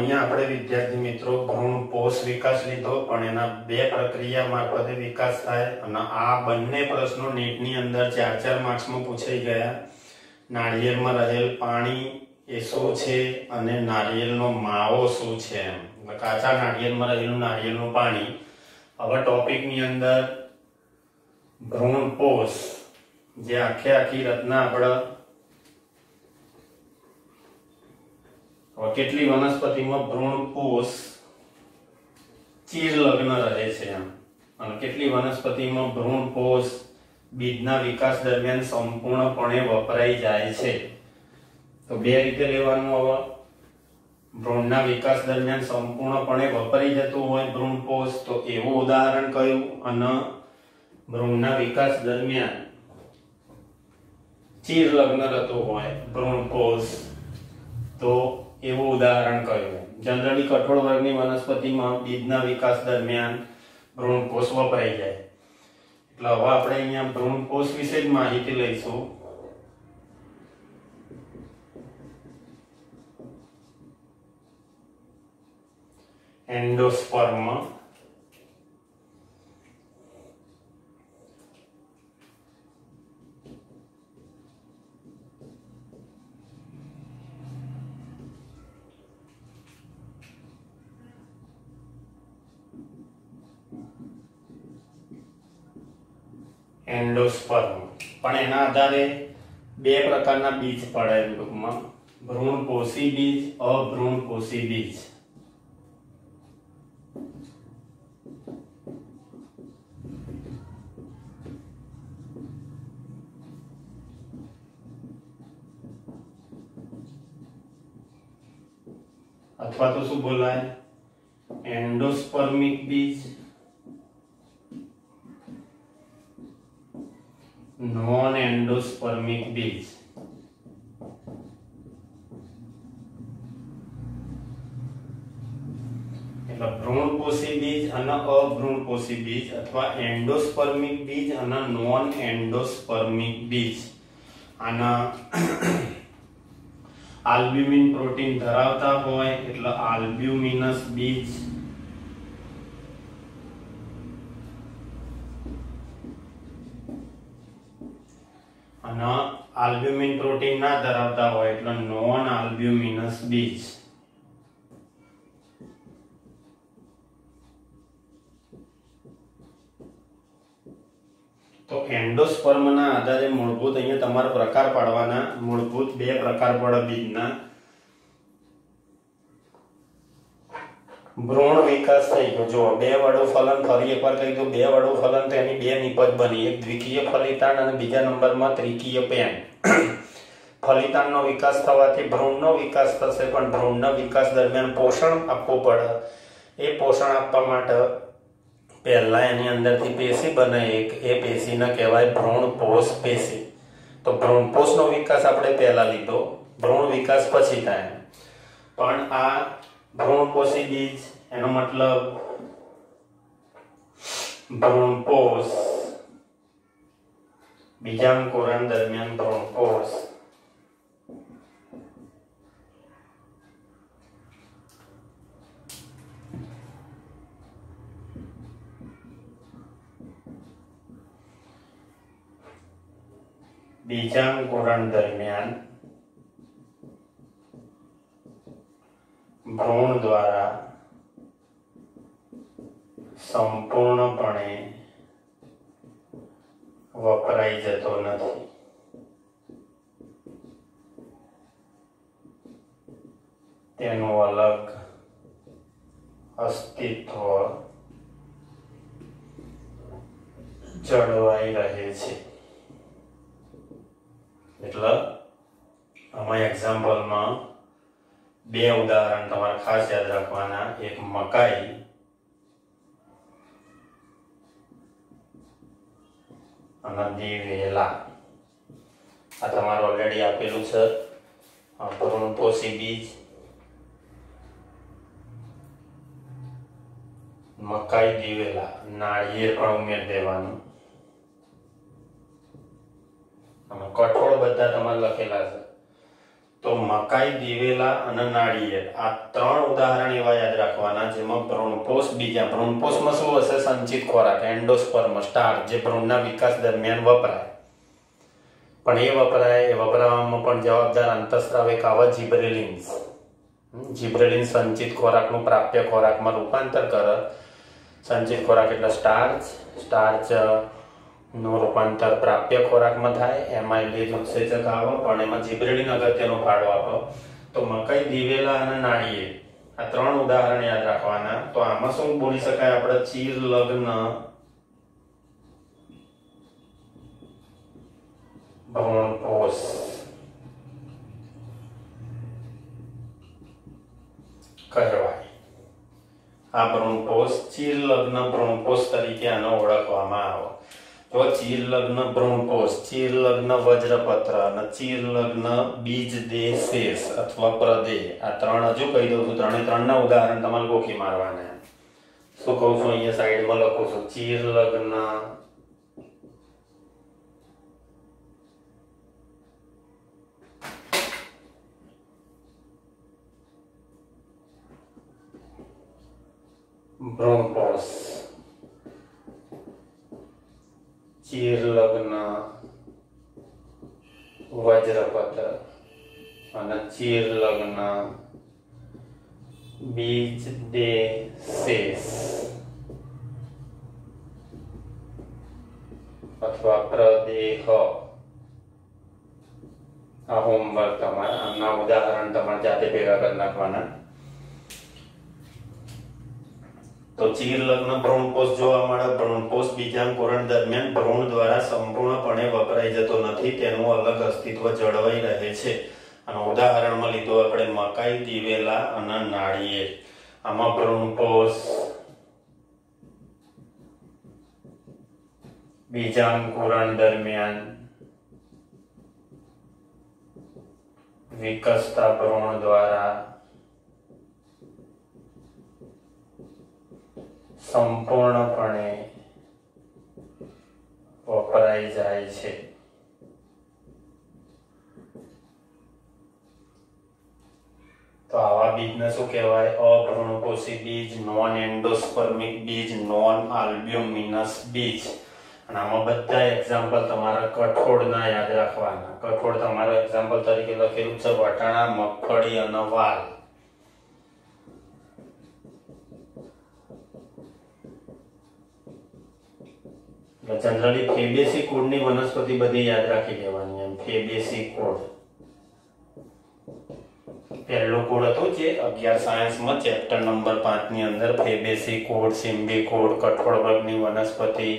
અહીંયા આપણે વિદ્યાર્થી મિત્રો ભ્રૂણ પોષ વિકાસ લીધો, પણ એના બે પ્રક્રિયા મારફતે વિકાસ થાય અને આ બંને પ્રશ્નો નીટની અંદર ચાર ચાર માર્ક્સમાં પૂછાઈ ગયા. નાળિયેરમાં રહેલ પાણી એ શું છે અને નાળિયેરનો માવો શું છે એમ. કાચા નાળિયેરમાં રહેલું નાળિયેરનું પાણી. હવે ટોપિકની અંદર ભ્રૂણ પોષ, જે આખે આખી રચના આપણે કેટલી વનસ્પતિમાં ભ્રૂણ કોષ ચીર લગ્ન રહે છે એમ. અને કેટલી વનસ્પતિમાં ભ્રૂણ કોષ બીજના વિકાસ દરમિયાન સંપૂર્ણપણે વપરાઈ જાય છે. તો બે રીતે લેવાનું હવે. ભ્રૂણના વિકાસ દરમિયાન સંપૂર્ણપણે વપરાઈ જતું હોય ભ્રૂણ કોષ તો એવું ઉદાહરણ કયું અને ભ્રૂણના વિકાસ દરમિયાન ચીર લગ્ન રહેતું હોય ભ્રૂણ કોષ તો એવું ઉદાહરણ કહ્યું. જનરલી કઠોળ વર્ગની વનસ્પતિમાં બીજના વિકાસ દરમિયાન ભ્રૂણકોષ વપરાઈ જાય. એટલે હવે આપણે અહીંયા ભ્રૂણકોષ વિશે જ માહિતી લઈશું. એન્ડોસ્પર્મ એન્ડોસ્પર્મ પણ એના આધારે બે પ્રકારના બીજ પડે એમ ભ્રૂણ કોષી બીજ, અભ્રૂણ કોષી બીજ. અથવા તો શું બોલાય? એન્ડોસ્પર્મિક બીજ નોન એન્ડોસ્પર્મિક બીજ એટલે ભ્રૂણપોષી બીજ અને અભ્રૂણપોષી બીજ અથવા એન્ડોસ્પર્મિક બીજ અને નોન એન્ડોસ્પર્મિક બીજ. આના આલ્બ્યુમિન પ્રોટીન ધરાવતા હોય એટલે આલ્બ્યુમિનસ બીજ. અને આલ્બ્યુમિન પ્રોટીન ના ધરાવતા હોય એટલે નોન આલ્બ્યુમિનસ બીજ. તો એન્ડોસ્પર્મના આધારે મૂળભૂત અહીંયા તમારા પ્રકાર પાડવાના, મૂળભૂત બે પ્રકાર પડે બીજના. ભ્રૂણ વિકાસ થઈ ગયો. જો બે વાળું ફલન ફરી એકવાર કહી દઉં. બે વાળું ફલન તો એની બે નિપજ બની. એક દ્વિકીય ફલિતાણ અને બીજા નંબરમાં ત્રિકીય પેન. ફલિતાણનો વિકાસ થવાથી ભ્રૂણનો વિકાસ થશે, પણ ભ્રૂણના વિકાસ દરમિયાન પોષણ આપવું પડે. એ પોષણ આપવા માટે પહેલા એની અંદરથી પેશી બને, એક એ પેશીને કહેવાય ભ્રૂણપોષ પેશી. તો ભ્રૂણપોષનો વિકાસ આપણે પહેલાં લીધો, ભ્રૂણ વિકાસ પછી થાય. પણ આ ભ્રૂણપોષી બીજ, એનો મતલબ ભ્રૂણપોષ બીજા કોરણ દરમિયાન ભ્રૂણપોષ બીજાંકુરણ દરમિયાન ભ્રૂણ દ્વારા સંપૂર્ણપણે વપરાઈ જતો નથી તેનું અલગ અસ્તિત્વ જળવાઈ રહે છે. એટલે આમાં એક્ઝામ્પલમાં બે ઉદાહરણ તમારે ખાસ યાદ રાખવાના. એક મકાઈ, અને દિવેલા. આ તમારું ઓલરેડી આપેલું છે. ભ્રૂણપોષી બીજ, મકાઈ, દિવેલા. નાળિયેર પણ ઉમેર દેવાનું. અને કઠોળ બધા તમારે લખેલા છે તો મકાઈ દિવેલા અને નાળિયેર આ ત્રણ ઉદાહરણ એવા યાદ રાખવાના જેમાં ભ્રૂણપોષ બીજા ભ્રૂણપોષમાં શું હશે સંચિત ખોરાક એન્ડોસ્પર્મ સ્ટાર જે ભ્રૂણના વિકાસ દરમિયાન વપરાય પણ એ વપરાય એ વપરાવામાં પણ જવાબદાર અંતસ્રાવિક આવા જીબ્રેલિન્સ જીબ્રેલિન સંચિત ખોરાકનું પ્રાપ્ય ખોરાકમાં રૂપાંતર કરે સંચિત ખોરાક એટલે સ્ટાર્ચ સ્ટાર્ચ નું રૂપાંતર પ્રાપ્ય ખોરાકમાં થાય એમાં લીજ ઉત્સેચક આવો પણ એમાં જીબ્રેલિન અગત્યનો ફાળો આપો. તો મકાઈ, દિવેલા અને નાળીએ આ ત્રણ ઉદાહરણ યાદ રાખવાના. તો આમાં શું બોલી શકાય આપણે? ચીર, લગ્ન. ભ્રણપોષ કહેવાય આ ભ્રૂણપોષ ચીર, લગ્ન ભ્રૂણપોષ તરીકે આનો ઓળખવામાં આવે. તો ચીર લગ્ન ભ્રમકોષ ચીર લગ્ન વજ્રપત્ર અને ચીર લગ્ન બીજ દે શેષ અથવા પ્રદે આ ત્રણ હજુ કહી દઉં છું. ત્રણે ત્રણના ઉદાહરણ તમારે ગોખી મારવાના શું કહું છું? અહીંયા સાઈડમાં લખું છું. ચીર લગ્ન બ્રોન્કોસ ચીર લગ્ન વજ્રપત્ર અને ચીર લગ્ન બીજ દે શેષ અથવા પ્રદેહ. આ હોમવર્ક તમારા, આમના ઉદાહરણ તમારે જાતે ભેગા કરી નાખવાના. તો ચીર લગ્ન ભ્રૂણકોષ જોવા મળે ભ્રૂણકોષ બીજાંકુરણ દરમિયાન ભ્રૂણ દ્વારા સંપૂર્ણપણે વપરાઈ જતો નથી, તેનું અલગ અસ્તિત્વ જળવાઈ રહે છે. અને ઉદાહરણમાં લીધું, આપણે મકાઈ, દિવેલા અને નાળિયેર. આમાં ભ્રૂણકોષ બીજાંકુરણ દરમિયાન વિકસતા ભ્રૂણ દ્વારા સંપૂર્ણપણે વપરાઈ જાય છે. તો આવા બીજને શું કહેવાય? અભ્રૂણકોષી બીજ નોન એન્ડોસ્પર્મિક બીજ નોન આલ્બ્યુમિનસ બીજ. અને આમાં બધા એક્ઝામ્પલ તમારા કઠોળના યાદ રાખવાના. કઠોળ તમારો એક્ઝામ્પલ તરીકે લખેલું છે, વટાણા, મગફળી અને વાલ. જનરલી ફેબેસી કુળની વનસ્પતિ બધી યાદ રાખી લેવાની એમ ફેબેસી કુળ પહેલો કુળ હતું જે અગિયાર સાયન્સમાં ચેપ્ટર નંબર પાંચની અંદર ફેબેસી કુળ સિમ્બી કુળ કઠોળ વર્ગની વનસ્પતિ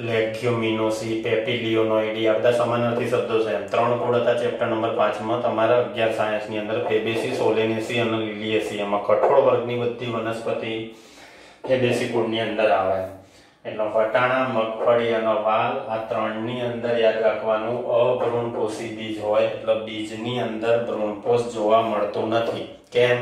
લેગ્યુમિનોસી, પેપિલિયોનોઇડી, આ બધા સમાનાર્થી શબ્દો છે. એમ ત્રણ કુળ હતા ચેપ્ટર નંબર પાંચમાં. તમારા અગિયાર સાયન્સની અંદર ફેબેસી સોલેનેસી અને લિલિએસી. એમાં કઠોળ વર્ગની બધી વનસ્પતિ ફેબેસી કુળની અંદર આવે. એટલે વટાણા, મગફળી અને વાલ આ ત્રણની અંદર યાદ રાખવાનું. અભ્રૂણપોષી બીજ હોય એટલે બીજની અંદર ભ્રૂણપોષ જોવા મળતું નથી. કેમ?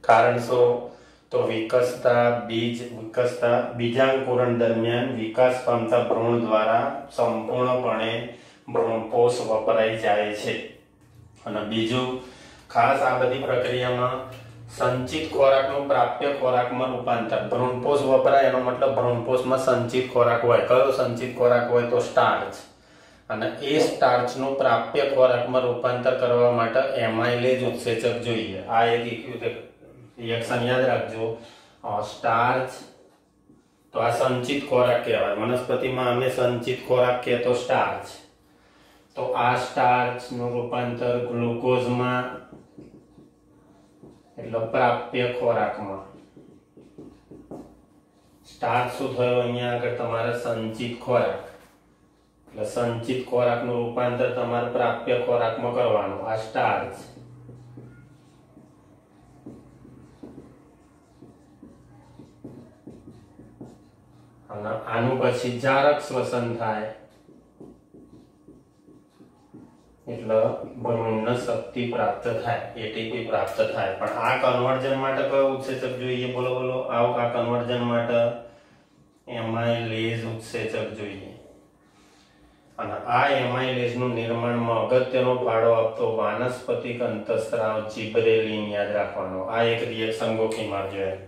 કારણ શું તો વિકસતા બીજ, વિકસતા બીજાંકુરણ દરમિયાન વિકાસ પામતા ભ્રૂણ દ્વારા સંપૂર્ણપણે ભ્રૂણપોષ વપરાઈ જાય છે. અને બીજું, ખાસ આ બધી પ્રક્રિયામાં સંચિત ખોરાકનું પ્રાપ્ય ખોરાકમાં રૂપાંતર. ભ્રૂણપોષ વપરાય એનો મતલબ ભ્રૂણપોષમાં સંચિત ખોરાક હોય. કયો સંચિત ખોરાક હોય તો સ્ટાર્ચ. અને એ સ્ટાર્ચનું પ્રાપ્ય ખોરાકમાં રૂપાંતર કરવા માટે એમાઇલેજ ઉત્સેચક જોઈએ. આ એક રિએક્શન યાદ રાખજો. સ્ટાર્ચ તો આ સંચિત ખોરાક કહેવાય. વનસ્પતિમાં અમે સંચિત ખોરાક કહે તો સ્ટાર્ચ તો આ સ્ટાર્ચનું રૂપાંતર ગ્લુકોઝમાં, એટલે પ્રાપ્ય ખોરાકમાં. સ્ટાર્ચ શું થયો? અહીંયા આગળ તમારે સંચિત ખોરાક. એટલે સંચિત ખોરાકનું રૂપાંતર તમારે પ્રાપ્ય ખોરાકમાં કરવાનું. આ સ્ટાર્ચ આનું પછી જારક શ્વસન થાય. એટલે બલૂનને શક્તિ પ્રાપ્ત થાય એટીપી પ્રાપ્ત થાય. પણ આ કન્વર્જન માટે કયો ઉત્સેચક જોઈએ? બોલો બોલો. આવો આ કન્વર્જન માટે એમાઇલેઝ ઉત્સેચક જોઈએ. અને આ એમાઇલેઝનું નિર્માણમાં અગત્યનો ફાળો આપતો વાનસ્પતિક અંતસ્ત્રાવ જીબરેલિન યાદ રાખવાનો. આ એક રિએક્શન ગોખી મારજો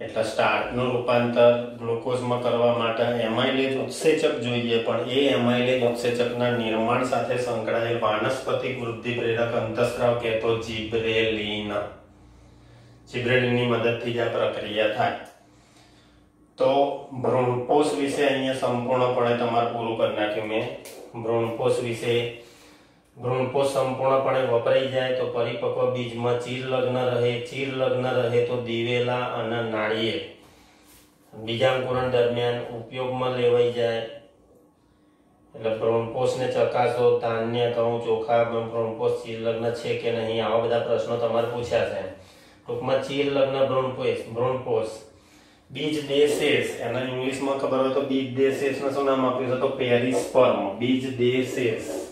એટલે સ્ટાર્ટનું રૂપાંતર ગ્લુકોઝમાં કરવા માટે એમાઇલેજ ઉત્સેચક જોઈએ, પણ એ એમાઇલેજ ઉત્સેચકના નિર્માણ સાથે સંકળાયેલ વાનસ્પતિક વૃદ્ધિ પ્રેરક અંતસ્ત્રાવ કહેતો જીબ્રેલિન. જીબ્રેલિનની મદદથી જ આ પ્રક્રિયા થાય. તો ભ્રૂણપોષ વિશે અહીંયા સંપૂર્ણપણે તમારે પૂરું કરી નાખ્યું. મેં ભ્રૂણપોષ વિશે ભ્રૂણપોષ સંપૂર્ણપણે વપરાઈ જાય તો પરિપક્વ બીજમાં ચીર લગ્ન રહે ચીર લગ્ન રહે તો દિવેલા અને નાળિયેર. બીજાંકુરણ દરમિયાન ઉપયોગમાં લેવાઈ જાય. એટલે ભ્રૂણકોષને ચકાસો, ધાન્ય, ઘઉં, ચોખા ભ્રૂણપોષ ચીર લગ્ન છે કે નહીં, આવા બધા પ્રશ્નો તમારે પૂછ્યા છે. ટૂંકમાં ચીર લગ્ન ભ્રૂણપોષ ભ્રૂણકોષ બીજ દેશેસ એના ઇંગ્લિશમાં ખબર હોય તો બીજ દેશેસ શું નામ આપ્યું છે? તો પેરિસ્પર્મ, બીજ દેશેસ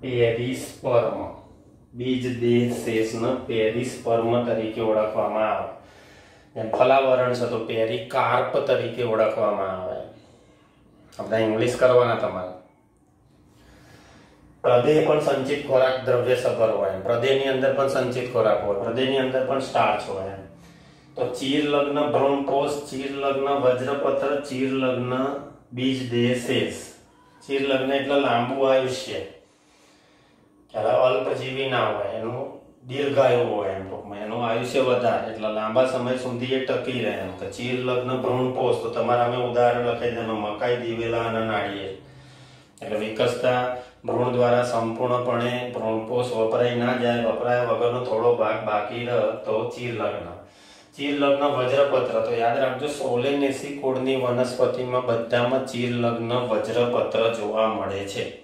પેરિસ્પર્મ બીજ દેહ શેષને પેરિસ્પર્મ તરીકે ઓળખવામાં આવે. જેમ ફલાવરણ છે તો પેરિકાર્પ તરીકે ઓળખવામાં આવે. આપણે ઇંગ્લિશ કરવાના તમારે. પ્રદેહ પણ સંચિત ખોરાક દ્રવ્ય સભર હોય પ્રદેહની અંદર પણ સંચિત ખોરાક હોય. પ્રદેહની અંદર પણ સ્ટાર્ચ હોય તો ચીર લગ્ન ભ્રૂણપોષ ચીર લગ્ન વજ્રપત્ર ચીર લગ્ન બીજ દેહ શેષ ચીર લગ્ન એટલે લાંબુ આયુષ્ય. ત્યારે અલ્પજીવી ના હોય, એનું દીર્ઘાયુ હોય એમ ટૂંકમાં, એનું આયુષ્ય વધારે, એટલે લાંબા સમય સુધી એ ટકી રહે એમ. કે ચીર લગ્ન ભ્રૂણ પોષ, તો તમારા અમે ઉદાહરણ લખાઈ દે મકાઈ, દિવેલા અને નાળીએ એટલે વિકસતા ભ્રૂણ દ્વારા સંપૂર્ણપણે ભ્રૂણપોષ વપરાય ના જાય, વપરાયા વગરનો થોડો ભાગ બાકી રહે, તો ચીર લગ્ન ચીર લગ્ન વજ્રપત્ર, તો યાદ રાખજો, સોલેનેસી કુળની વનસ્પતિમાં બધામાં ચીર લગ્ન વજ્રપત્ર જોવા મળે છે.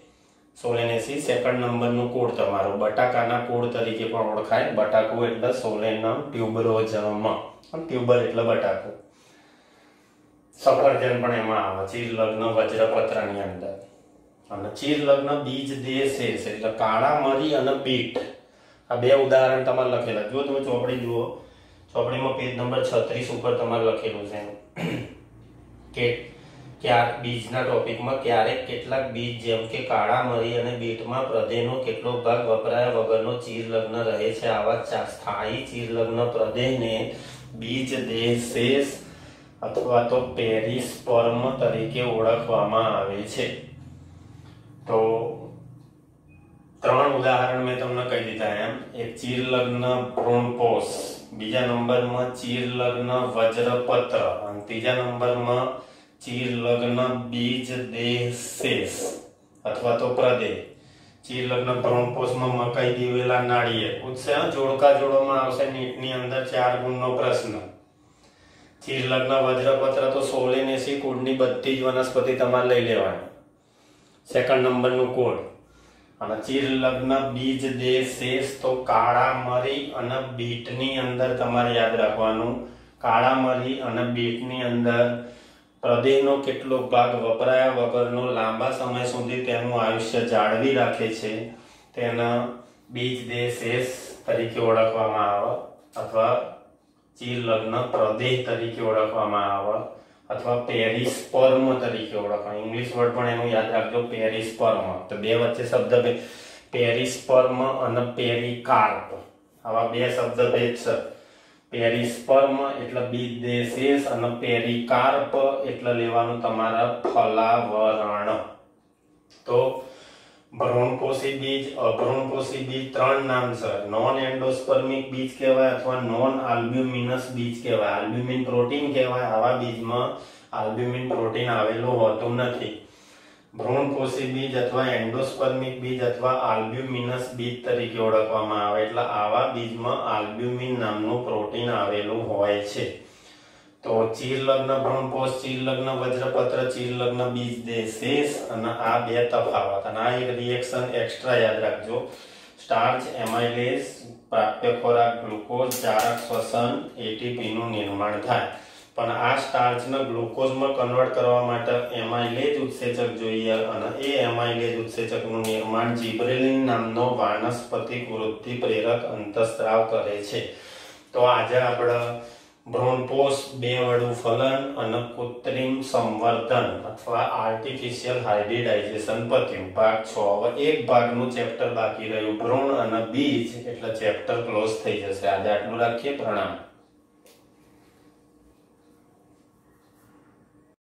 સોલેનેસી સેકન્ડ નંબરનું કુળ તમારું. બટાકાના કુળ તરીકે પણ ઓળખાય. બટાકુ એટલે સોલેનમ ટ્યુબરોજમ ટ્યુબર એટલે બટાકુ. સફરજન પણ એમાં આવે. ચીર લગ્ન વજ્રપત્રની અંદર. અને ચીર લગ્ન બીજ દેહ શેષ એટલે કાળા મરી અને બીટ આ બે ઉદાહરણ તમારે લખેલા. જો તમે ચોપડી જુઓ. ચોપડીમાં પેજ નંબર છત્રીસ ઉપર તમારે લખેલું છે. કે ક્યાર બીજના ટોપિકમાં ક્યારેક કેટલાક બીજ જેમ કે કાળા મરી અને બીટમાં પ્રદેહનો કેટલો ભાગ વપરાયા વગરનો ચીર લગ્ન રહે છે. આવા સ્થાયી ચીર લગ્ન પ્રદેહને બીજ દેશેષ અથવા તો પેરિસ્પર્મ તરીકે ઓળખવામાં આવે છે. તો ત્રણ ઉદાહરણ મેં તમને કહી દીધા એમ. એક ચીર લગ્ન ભ્રૂણપોષ બીજા નંબરમાં ચીર લગ્ન વજ્રપત્ર અને ત્રીજા નંબરમાં ચીર લગ્ન બીજ દેહ શેષ અથવા તો પ્રદેહ ચીર લગ્ન ભ્રૂણપોષમાં મકાઈ દિવેલા નાળીએ પૂછશે જોડકા જોડવામાં આવશે નીટની અંદર ચાર ગુણનો પ્રશ્ન. ચીર લગ્ન વજ્રપત્ર તો સોલેનેસી કુળની બધી જ વનસ્પતિ તમારે લઈ લેવાની. સેકન્ડ નંબરનું કોડ અને ચીર લગ્ન બીજ દે શેષ તો કાળા મરી અને બીટની અંદર તમારે યાદ રાખવાનું. કાળા મરી અને બીટની અંદર પ્રદેહનો કેટલો ભાગ વપરાયા વગરનો લાંબા સમય સુધી તેનું આયુષ્ય જાળવી રાખે છે. તેના બીજ દેહ તરીકે ઓળખવામાં આવે અથવા ચીર લગ્ન પ્રદેહ તરીકે ઓળખવામાં આવે અથવા પેરિસ્પર્મ તરીકે ઓળખાય. ઇંગ્લિશ વર્ડ પણ એનું યાદ રાખજો, પેરિસ્પર્મ. તો બે વચ્ચે શબ્દ પેરિસ્પર્મ અને પેરિકાર્પ. આવા બે શબ્દ ભેદ છે. પેરિસ્પર્મ એટલે બીજ દેશેષ અને પેરિકાર્પ એટલે લેવાનું તમારા ફલાવરણ. તો ભ્રૂણપોષી બીજ, અભ્રૂણપોષી બીજ ત્રણ નામ છે. નોન એન્ડોસ્પર્મિક બીજ કહેવાય અથવા નોન આલ્બ્યુમિનસ બીજ કહેવાય. આલ્બ્યુમિન પ્રોટીન કહેવાય. આવા બીજમાં આલ્બ્યુમિન પ્રોટીન આવેલું હોતું નથી. ભ્રૂણપોષી બીજ અથવા એન્ડોસ્પર્મિક બીજ અથવા આલ્બ્યુમિનસ બીજ તરીકે ઓળખવામાં આવે એટલે આવા બીજમાં આલ્બ્યુમિન નામનું પ્રોટીન આવેલું હોય છે. તો ચીર લગ્ન ભ્રૂણકોષ ચીર લગ્ન વજ્રપત્ર ચીર લગ્ન બીજ દેશેષ અને આ બે તફાવત. અને આ એક રિએક્શન એક્સ્ટ્રા યાદ રાખજો. સ્ટાર્ચ એમાઇલેઝ પ્રાપ્ય ખોરાક, ગ્લુકોઝ, જારક, શ્વસન એટીપીનું નિર્માણ થાય. પણ આ સ્ટાર્ચને ગ્લુકોઝમાં કન્વર્ટ કરવા માટે એમાઇલેજ ઉત્સેચક જોઈએ અને એ એમાઇલેજ ઉત્સેચકનું નિર્માણ જીબ્રેલિન નામનો વાનસ્પતિક વૃદ્ધિ પ્રેરક અંતસ્ત્રાવ કરે છે. તો આજે આપણે બે વડું ફલન અને કૃત્રિમ સંવર્ધન અથવા આર્ટિફિશિયલ હાઇબ્રિડાઇઝેશન પત્યું. ભાગ છ. હવે એક ભાગનું ચેપ્ટર બાકી રહ્યું. ભ્રૂણ અને બીજ એટલે ચેપ્ટર ક્લોઝ થઈ જશે. આજે આટલું રાખીએ. પ્રણામ.